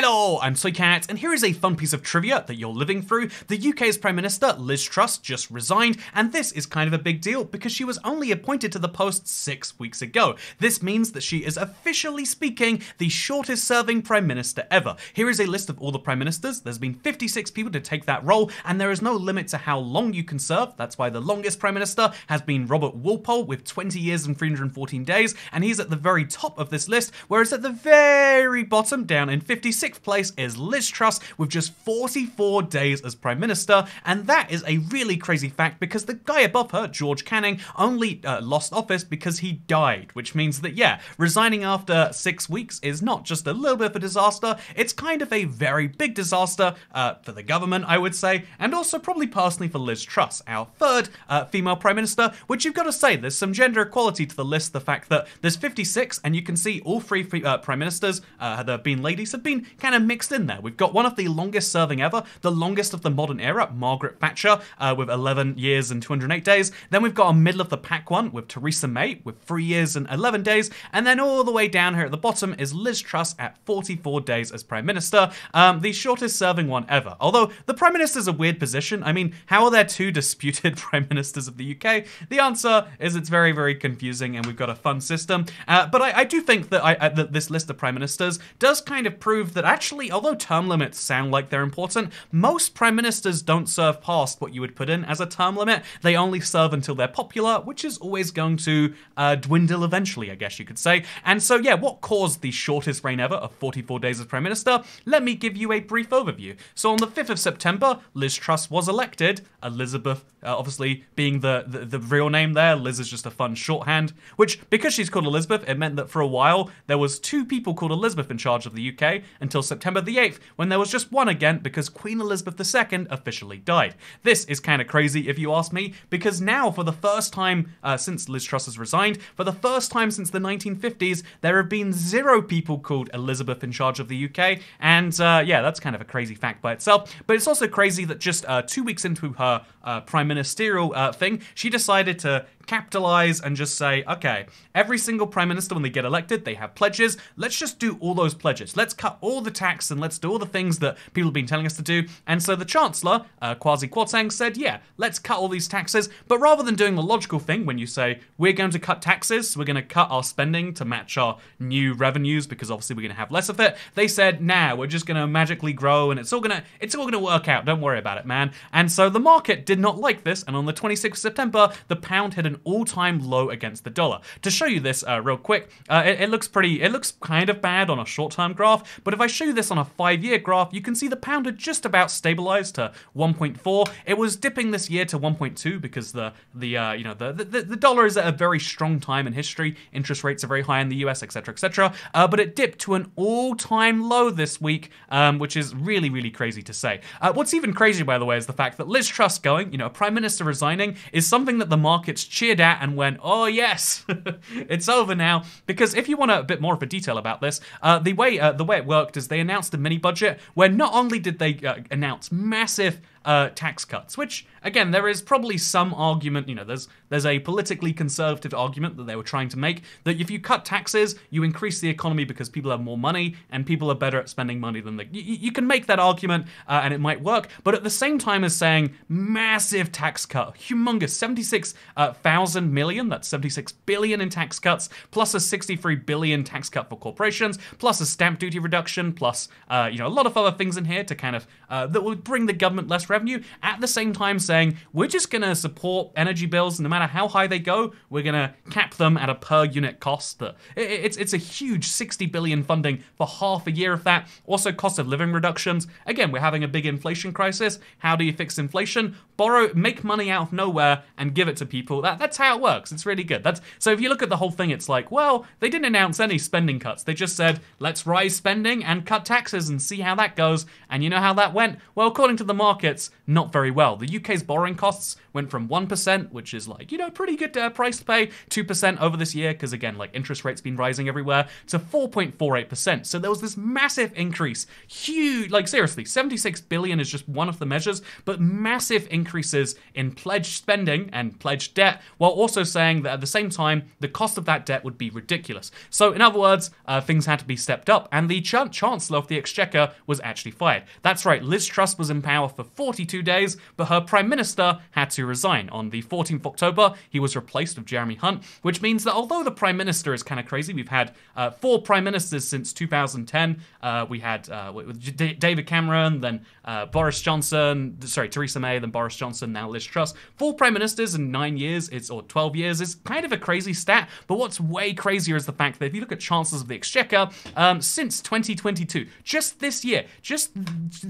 Hello, I'm Toycat, and here is a fun piece of trivia that you're living through. The UK's Prime Minister, Liz Truss, just resigned, and this is kind of a big deal because she was only appointed to the post six weeks ago. This means that she is officially speaking the shortest serving Prime Minister ever. Here is a list of all the Prime Ministers. There's been 56 people to take that role, and there is no limit to how long you can serve. That's why the longest Prime Minister has been Robert Walpole with 20 years and 314 days, and he's at the very top of this list, whereas at the very bottom, down in 56, sixth place is Liz Truss with just 44 days as Prime Minister, and that is a really crazy fact because the guy above her, George Canning, only uh, lost office because he died, which means that, yeah, resigning after six weeks is not just a little bit of a disaster, it's kind of a very big disaster uh, for the government, I would say, and also probably personally for Liz Truss, our third uh, female Prime Minister, which you've got to say, there's some gender equality to the list, the fact that there's 56, and you can see all three uh, Prime Ministers, uh, there have been ladies, have been kind of mixed in there. We've got one of the longest serving ever, the longest of the modern era, Margaret Thatcher, uh, with 11 years and 208 days. Then we've got a middle of the pack one with Theresa May, with 3 years and 11 days. And then all the way down here at the bottom is Liz Truss at 44 days as Prime Minister, um, the shortest serving one ever. Although the Prime Minister's a weird position. I mean, how are there two disputed Prime Ministers of the UK? The answer is it's very, very confusing and we've got a fun system. Uh, but I, I, do think that, I, uh, that this list of Prime Ministers does kind of prove that actually, although term limits sound like they're important, most prime ministers don't serve past what you would put in as a term limit. They only serve until they're popular, which is always going to uh, dwindle eventually, I guess you could say. And so, yeah, what caused the shortest reign ever of 44 days as prime minister? Let me give you a brief overview. So, on the 5th of September, Liz Truss was elected. Elizabeth, uh, obviously, being the, the, the real name there, Liz is just a fun shorthand. Which, because she's called Elizabeth, it meant that for a while there was two people called Elizabeth in charge of the UK until September the 8th, when there was just one again because Queen Elizabeth II officially died. This is kind of crazy if you ask me, because now, for the first time uh, since Liz Truss has resigned, for the first time since the 1950s, there have been zero people called Elizabeth in charge of the UK, and uh, yeah, that's kind of a crazy fact by itself. But it's also crazy that just uh, two weeks into her uh, prime ministerial uh, thing, she decided to capitalize and just say, okay, every single prime minister, when they get elected, they have pledges. Let's just do all those pledges. Let's cut all the tax and let's do all the things that people have been telling us to do. And so the Chancellor, uh, Kwasi Kwarteng, said, yeah, let's cut all these taxes. But rather than doing the logical thing, when you say, we're going to cut taxes, we're going to cut our spending to match our new revenues because obviously we're going to have less of it, they said, nah, we're just going to magically grow and it's all going to it's all going to work out. Don't worry about it, man. And so the market did not like this. And on the 26th of September, the pound hit an all-time low against the dollar. To show you this uh, real quick, uh, it, it, looks pretty, it looks kind of bad on a short-term graph, but if I show you this on a five-year graph, you can see the pound had just about stabilized to 1.4. It was dipping this year to 1.2 because the, the uh, you know, the, the, the dollar is at a very strong time in history. Interest rates are very high in the US, etc., etc. Uh, but it dipped to an all-time low this week, um, which is really, really crazy to say. Uh, what's even crazier, by the way, is the fact that Liz Truss going, you know, a prime minister resigning, is something that the markets cheered at and went, oh yes, it's over now. Because if you want a bit more of a detail about this, uh, the way uh, the way it worked is they announced a mini budget where not only did they uh, announce massive uh, tax cuts, which again there is probably some argument. You know, there's there's a politically conservative argument that they were trying to make that if you cut taxes, you increase the economy because people have more money and people are better at spending money than they. You, you can make that argument uh, and it might work, but at the same time as saying massive tax cut, humongous, seventy-six uh, thousand million, that's seventy-six billion in tax cuts, plus a sixty-three billion tax cut for corporations, plus a stamp duty reduction, plus uh, you know a lot of other things in here to kind of uh, that would bring the government less revenue revenue, at the same time saying, we're just going to support energy bills no matter how high they go. We're going to cap them at a per unit cost. That it's, it's a huge 60 billion funding for half a year of that. Also, cost of living reductions. Again, we're having a big inflation crisis. How do you fix inflation? Borrow, make money out of nowhere and give it to people. That, that's how it works. It's really good. That's So if you look at the whole thing, it's like, well, they didn't announce any spending cuts. They just said, let's rise spending and cut taxes and see how that goes. And you know how that went? Well, according to the markets, not very well. The UK's borrowing costs went from 1%, which is like, you know, pretty good uh, price to pay, 2% over this year, because again, like interest rates been rising everywhere, to 4.48%. So there was this massive increase. Huge, like seriously, 76 billion is just one of the measures, but massive increases in pledged spending and pledged debt, while also saying that at the same time, the cost of that debt would be ridiculous. So, in other words, uh, things had to be stepped up, and the ch- Chancellor of the Exchequer was actually fired. That's right, Liz Truss was in power for 42 days, but her Prime Minister had to resign. On the 14th of October, he was replaced with Jeremy Hunt, which means that although the Prime Minister is kind of crazy, we've had uh, four Prime Ministers since 2010. Uh, we had uh, D- David Cameron, then uh, Boris Johnson, sorry, Theresa May, then Boris Johnson, now Liz Truss. Four Prime Ministers in nine years, it's or 12 years, is kind of a crazy stat. But what's way crazier is the fact that if you look at chances of the Exchequer, um, since 2022, just this year, just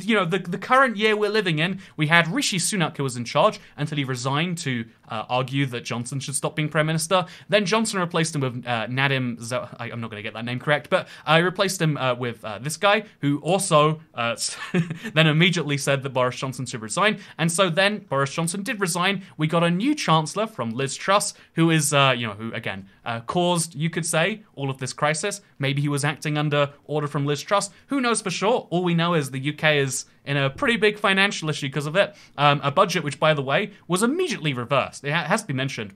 you know the the current year we're living in, we had Rishi Sunak who was in charge until he resigned to uh, argue that Johnson should stop being prime minister. Then Johnson replaced him with uh, Nadhim. Z- I, am not going to get that name correct, but I replaced him uh, with uh, this guy who also uh, then immediately said that Boris Johnson should resign. And so then Boris Johnson did resign. We got a new chancellor from Liz Truss, who is uh, you know who again caused you could say all of this crisis. Maybe he was acting under order from Liz Truss. Who knows for sure? All we know is the UK is in a pretty big financial issue because of it. Um, a budget which, by the way, was immediately reversed. It ha- has to be mentioned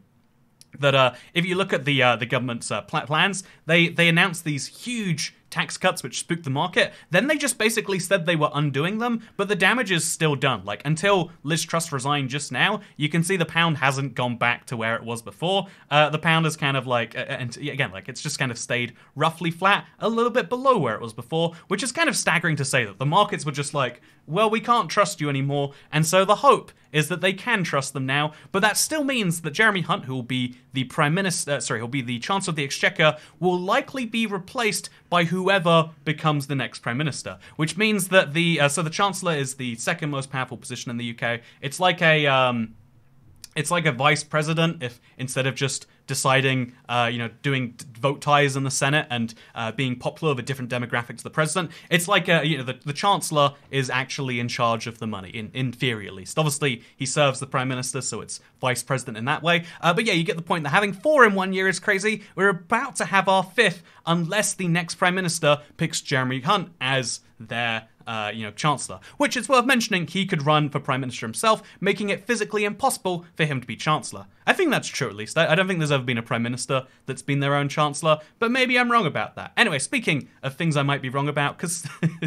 that uh, if you look at the uh, the government's uh, pl- plans, they they announced these huge tax cuts which spooked the market. Then they just basically said they were undoing them, but the damage is still done. Like until Liz Truss resigned just now, you can see the pound hasn't gone back to where it was before. Uh, the pound is kind of like, uh, and again, like it's just kind of stayed roughly flat, a little bit below where it was before, which is kind of staggering to say that the markets were just like, well, we can't trust you anymore, and so the hope is that they can trust them now. But that still means that Jeremy Hunt, who will be the prime minister, uh, sorry, he'll be the chancellor of the exchequer, will likely be replaced by whoever becomes the next prime minister. Which means that the uh, so the chancellor is the second most powerful position in the UK. It's like a um, it's like a vice president if instead of just deciding, uh, you know, doing vote ties in the Senate and uh, being popular with a different demographic to the president, it's like a, you know the, the chancellor is actually in charge of the money, in, in theory at least. Obviously, he serves the prime minister, so it's vice president in that way. Uh, but yeah, you get the point that having four in one year is crazy. We're about to have our fifth unless the next prime minister picks Jeremy Hunt as their uh, you know, chancellor. Which it's worth mentioning, he could run for prime minister himself, making it physically impossible for him to be chancellor. I think that's true, at least. I, I don't think there's ever been a prime minister that's been their own chancellor, but maybe I'm wrong about that. Anyway, speaking of things I might be wrong about, because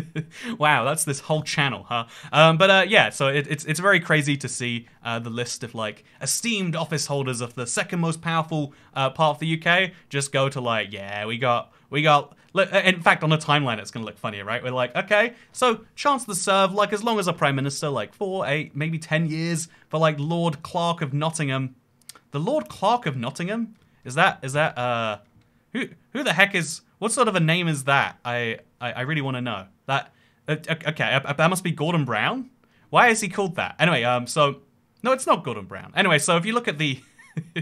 wow, that's this whole channel, huh? Um, but uh, yeah, so it, it's it's very crazy to see uh, the list of like esteemed office holders of the second most powerful uh, part of the UK just go to like, yeah, we got we got in fact, on a timeline, it's going to look funnier, right? We're like, okay, so Chancellor serve like as long as a Prime Minister, like four, eight, maybe ten years for like Lord Clerk of Nottingham. The Lord Clerk of Nottingham is that is that uh who who the heck is what sort of a name is that? I I, I really want to know that. Uh, okay, uh, that must be Gordon Brown. Why is he called that? Anyway, um, so no, it's not Gordon Brown. Anyway, so if you look at the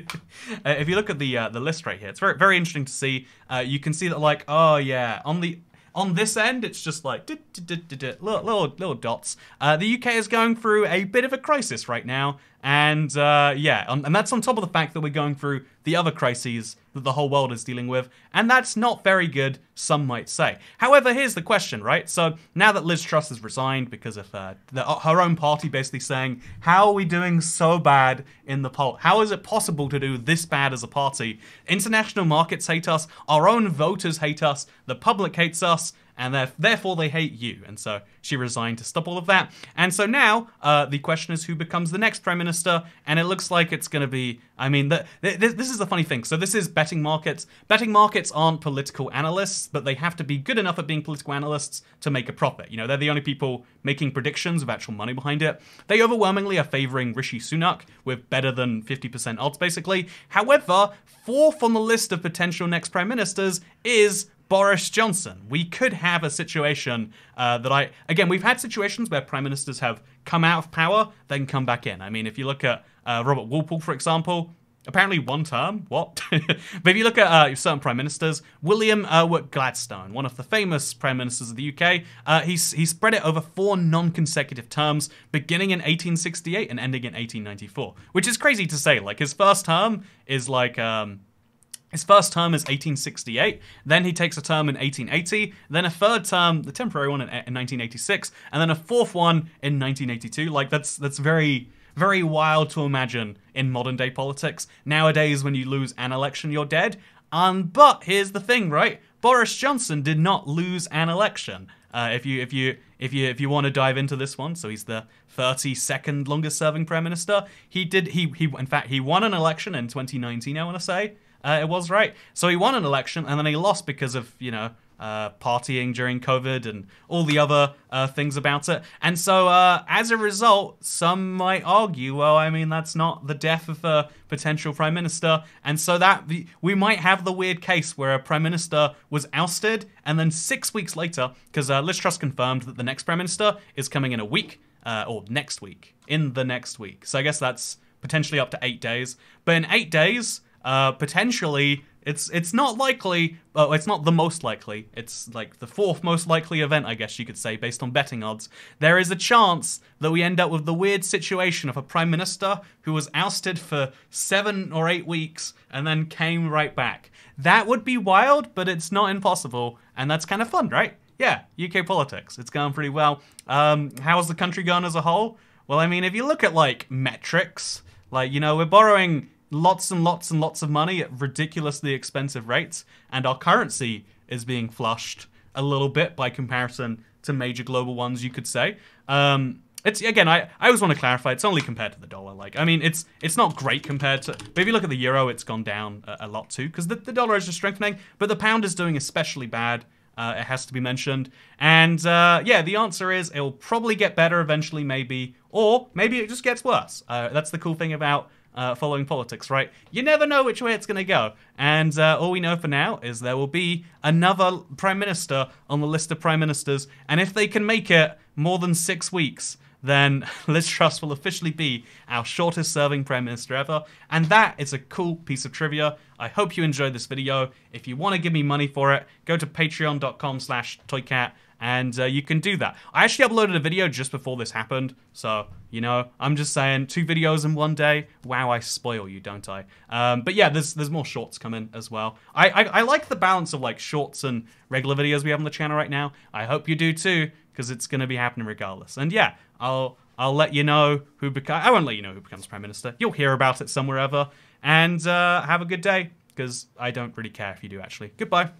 if you look at the uh, the list right here, it's very very interesting to see. Uh, you can see that like oh yeah on the on this end, it's just like little, little, little dots. Uh, the UK is going through a bit of a crisis right now, and uh, yeah, and that's on top of the fact that we're going through the other crises that the whole world is dealing with, and that's not very good, some might say. However, here's the question, right? So now that Liz Truss has resigned because of uh, the, uh, her own party basically saying, How are we doing so bad in the poll? How is it possible to do this bad as a party? International markets hate us, our own voters hate us, the public hates us, and therefore they hate you. And so she resigned to stop all of that. And so now uh, the question is who becomes the next prime minister, and it looks like it's going to be. I mean, the, the, this is the funny thing. So this is betting markets. Betting markets aren't political analysts, but they have to be good enough at being political analysts to make a profit. You know, they're the only people making predictions with actual money behind it. They overwhelmingly are favoring Rishi Sunak with better than 50% odds, basically. However, fourth on the list of potential next prime ministers is Boris Johnson. We could have a situation uh, that I, again, we've had situations where prime ministers have come out of power, then come back in. I mean, if you look at uh, Robert Walpole, for example, Apparently one term. What? but if you look at uh, certain prime ministers, William uh, Gladstone, one of the famous prime ministers of the UK, uh, he's he spread it over four non-consecutive terms, beginning in 1868 and ending in 1894, which is crazy to say. Like his first term is like. Um, his first term is 1868, then he takes a term in 1880, then a third term, the temporary one in, in 1986, and then a fourth one in 1982. Like that's that's very very wild to imagine in modern day politics. Nowadays, when you lose an election, you're dead. Um, but here's the thing, right? Boris Johnson did not lose an election. Uh, if you if you if you if you want to dive into this one, so he's the 32nd longest serving prime minister. He did he he in fact he won an election in 2019. I want to say uh, it was right. So he won an election and then he lost because of you know uh, partying during COVID and all the other uh, things about it. And so, uh, as a result, some might argue, well, I mean, that's not the death of a potential prime minister. And so that we might have the weird case where a prime minister was ousted, and then six weeks later, because uh, Liz Truss confirmed that the next prime minister is coming in a week, uh, or next week, in the next week. So I guess that's potentially up to eight days. But in eight days, uh, potentially it's it's not likely. Well, it's not the most likely. It's like the fourth most likely event, I guess you could say, based on betting odds. There is a chance that we end up with the weird situation of a prime minister who was ousted for seven or eight weeks and then came right back. That would be wild, but it's not impossible, and that's kind of fun, right? Yeah, UK politics. It's going pretty well. Um, how's the country going as a whole? Well, I mean, if you look at like metrics, like you know, we're borrowing lots and lots and lots of money at ridiculously expensive rates, and our currency is being flushed a little bit by comparison to major global ones, you could say. Um, it's again, I, I always want to clarify. It's only compared to the dollar. Like, I mean, it's it's not great compared to. You look at the euro, it's gone down a, a lot too because the, the dollar is just strengthening. But the pound is doing especially bad. Uh, it has to be mentioned. And uh, yeah, the answer is it'll probably get better eventually, maybe, or maybe it just gets worse. Uh, that's the cool thing about uh, following politics, right? You never know which way it's going to go. And uh, all we know for now is there will be another prime minister on the list of prime ministers. And if they can make it more than six weeks, then Liz Truss will officially be our shortest serving prime minister ever. And that is a cool piece of trivia. I hope you enjoyed this video. If you want to give me money for it, go to patreon.com slash toycat and uh, you can do that. I actually uploaded a video just before this happened, so, you know, I'm just saying, two videos in one day, wow, I spoil you, don't I? Um, but yeah, there's there's more shorts coming as well. I, I, I like the balance of, like, shorts and regular videos we have on the channel right now. I hope you do too, because it's going to be happening regardless. And yeah, I'll I'll let you know who becomes, I won't let you know who becomes Prime Minister. You'll hear about it somewhere ever, and uh, have a good day, because I don't really care if you do, actually. Goodbye.